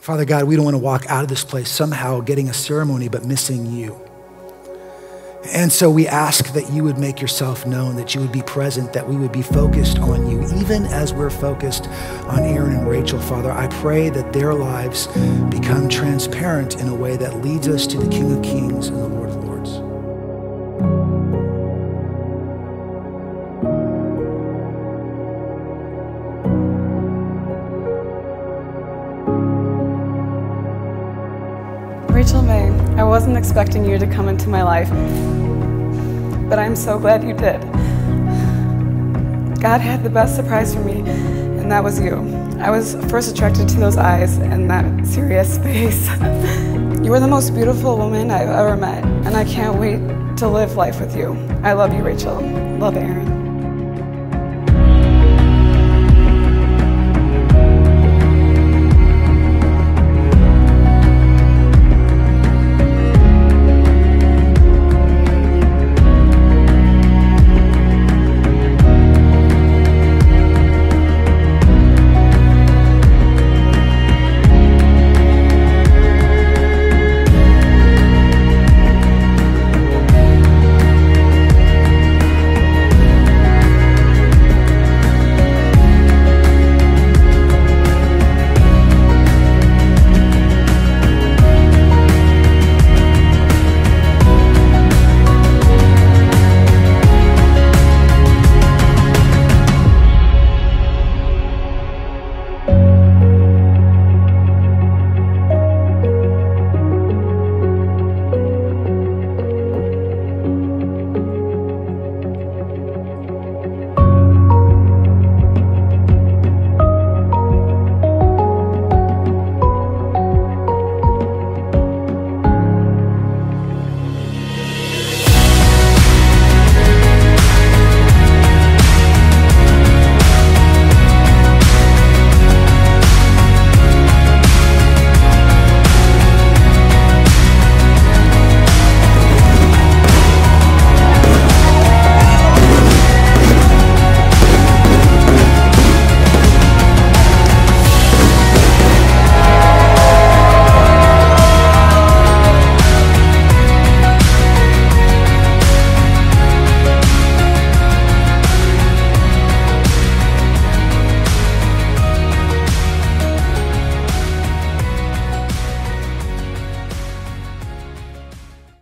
Father God, we don't want to walk out of this place somehow getting a ceremony but missing you. And so we ask that you would make yourself known, that you would be present, that we would be focused on you, even as we're focused on Aaron and Rachel, Father. I pray that their lives become transparent in a way that leads us to the King of Kings and the Lord Rachel May, I wasn't expecting you to come into my life, but I'm so glad you did. God had the best surprise for me, and that was you. I was first attracted to those eyes and that serious face. you are the most beautiful woman I've ever met, and I can't wait to live life with you. I love you, Rachel. Love Aaron.